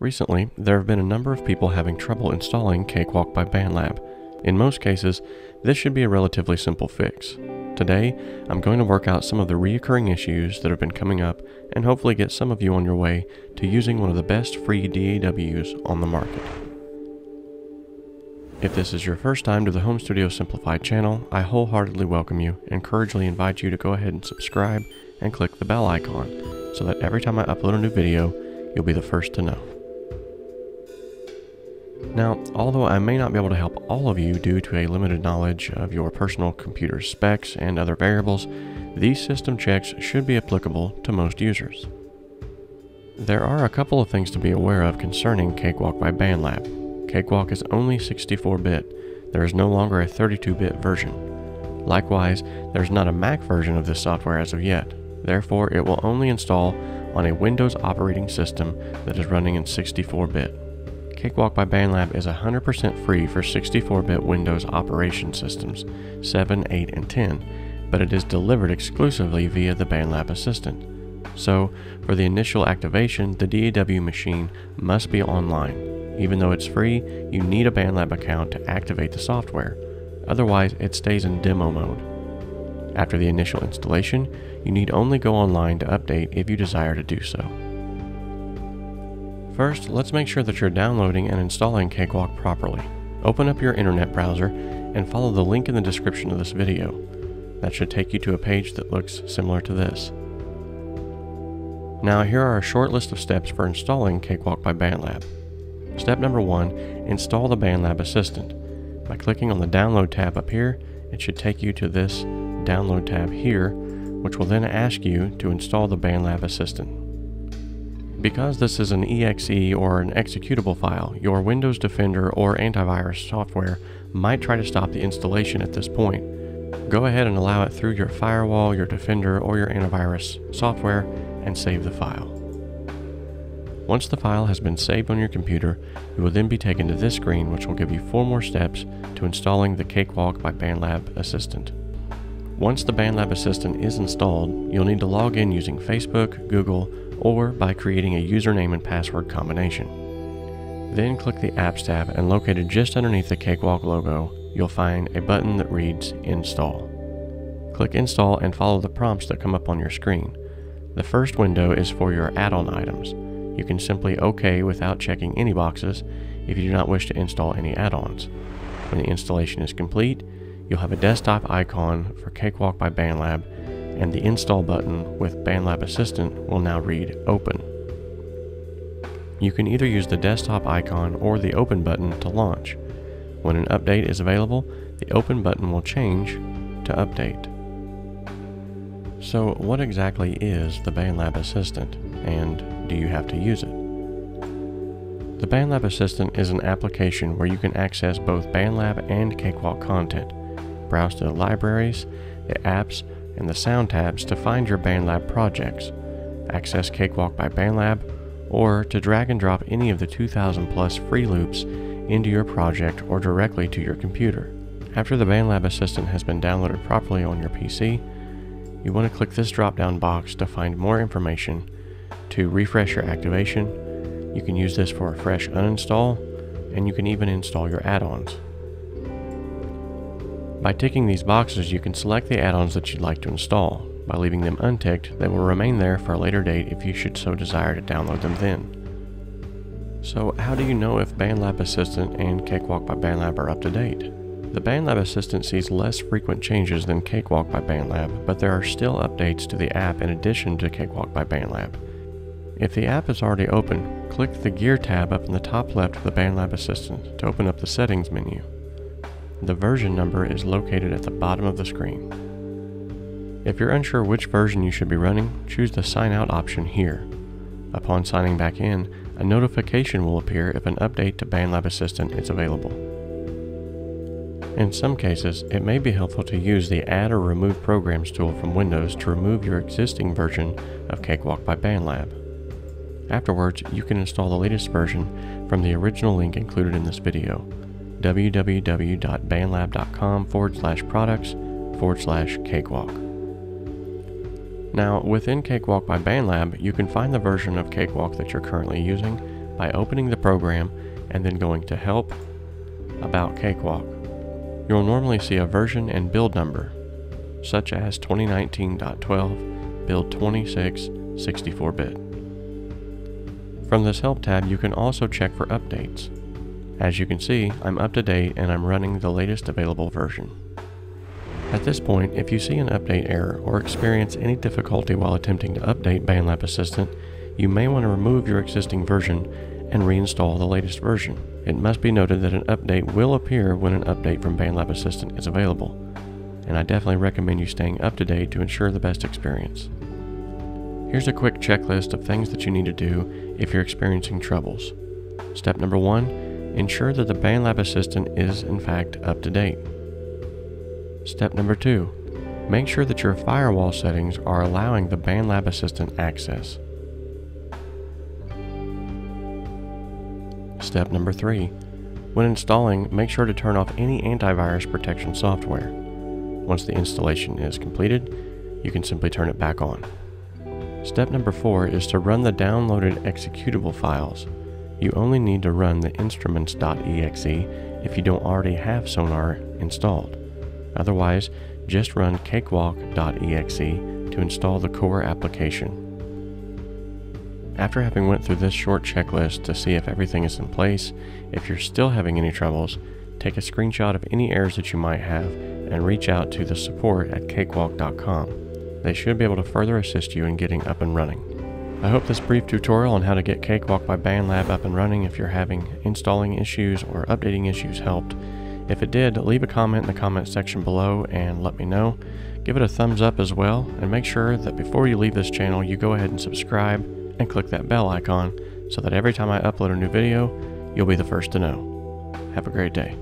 Recently, there have been a number of people having trouble installing Cakewalk by BandLab. In most cases, this should be a relatively simple fix. Today, I'm going to work out some of the reoccurring issues that have been coming up and hopefully get some of you on your way to using one of the best free DAWs on the market. If this is your first time to the Home Studio Simplified channel, I wholeheartedly welcome you and cordially invite you to go ahead and subscribe and click the bell icon so that every time I upload a new video, you'll be the first to know. Now, although I may not be able to help all of you due to a limited knowledge of your personal computer specs and other variables, these system checks should be applicable to most users. There are a couple of things to be aware of concerning Cakewalk by BandLab. Cakewalk is only 64-bit. There is no longer a 32-bit version. Likewise, there is not a Mac version of this software as of yet. Therefore, it will only install on a Windows operating system that is running in 64-bit. Cakewalk by BandLab is 100% free for 64-bit Windows operation systems 7, 8, and 10, but it is delivered exclusively via the BandLab Assistant. So, for the initial activation, the DAW machine must be online. Even though it's free, you need a BandLab account to activate the software. Otherwise, it stays in demo mode. After the initial installation, you need only go online to update if you desire to do so. First, let's make sure that you're downloading and installing Cakewalk properly. Open up your internet browser and follow the link in the description of this video. That should take you to a page that looks similar to this. Now here are a short list of steps for installing Cakewalk by BandLab. Step number one, install the BandLab Assistant. By clicking on the download tab up here, it should take you to this download tab here, which will then ask you to install the BandLab Assistant. Because this is an exe or an executable file, your Windows Defender or antivirus software might try to stop the installation at this point. Go ahead and allow it through your firewall, your Defender, or your antivirus software and save the file. Once the file has been saved on your computer, you will then be taken to this screen which will give you four more steps to installing the Cakewalk by BandLab Assistant. Once the BandLab Assistant is installed, you'll need to log in using Facebook, Google, or by creating a username and password combination. Then click the Apps tab and located just underneath the Cakewalk logo, you'll find a button that reads Install. Click Install and follow the prompts that come up on your screen. The first window is for your add-on items. You can simply OK without checking any boxes if you do not wish to install any add-ons. When the installation is complete, you'll have a desktop icon for Cakewalk by BandLab and the install button with BandLab Assistant will now read Open. You can either use the desktop icon or the Open button to launch. When an update is available, the Open button will change to Update. So what exactly is the BandLab Assistant, and do you have to use it? The BandLab Assistant is an application where you can access both BandLab and Cakewalk content, browse to the libraries, the apps, and the Sound tabs to find your BandLab projects, access Cakewalk by BandLab, or to drag and drop any of the 2000 plus free loops into your project or directly to your computer. After the BandLab Assistant has been downloaded properly on your PC, you want to click this drop down box to find more information to refresh your activation. You can use this for a fresh uninstall, and you can even install your add-ons. By ticking these boxes, you can select the add-ons that you'd like to install. By leaving them unticked, they will remain there for a later date if you should so desire to download them then. So how do you know if BandLab Assistant and Cakewalk by BandLab are up to date? The BandLab Assistant sees less frequent changes than Cakewalk by BandLab, but there are still updates to the app in addition to Cakewalk by BandLab. If the app is already open, click the Gear tab up in the top left of the BandLab Assistant to open up the Settings menu. The version number is located at the bottom of the screen. If you're unsure which version you should be running, choose the Sign Out option here. Upon signing back in, a notification will appear if an update to BandLab Assistant is available. In some cases, it may be helpful to use the Add or Remove Programs tool from Windows to remove your existing version of Cakewalk by BandLab. Afterwards, you can install the latest version from the original link included in this video www.bandlab.com forward slash products forward slash cakewalk. Now, within Cakewalk by BandLab, you can find the version of Cakewalk that you're currently using, by opening the program and then going to Help, About Cakewalk. You'll normally see a version and build number, such as 2019.12 build 26 64-bit. From this Help tab you can also check for updates. As you can see, I'm up to date and I'm running the latest available version. At this point, if you see an update error or experience any difficulty while attempting to update BandLab Assistant, you may want to remove your existing version and reinstall the latest version. It must be noted that an update will appear when an update from BandLab Assistant is available, and I definitely recommend you staying up to date to ensure the best experience. Here's a quick checklist of things that you need to do if you're experiencing troubles. Step number one, ensure that the BandLab Assistant is in fact up to date. Step number two, make sure that your firewall settings are allowing the BandLab Assistant access. Step number three, when installing, make sure to turn off any antivirus protection software. Once the installation is completed, you can simply turn it back on. Step number four is to run the downloaded executable files. You only need to run the instruments.exe if you don't already have Sonar installed. Otherwise, just run cakewalk.exe to install the core application. After having went through this short checklist to see if everything is in place, if you're still having any troubles, take a screenshot of any errors that you might have and reach out to the support at cakewalk.com. They should be able to further assist you in getting up and running. I hope this brief tutorial on how to get Cakewalk by BandLab up and running if you're having installing issues or updating issues helped. If it did, leave a comment in the comment section below and let me know. Give it a thumbs up as well, and make sure that before you leave this channel, you go ahead and subscribe and click that bell icon so that every time I upload a new video, you'll be the first to know. Have a great day.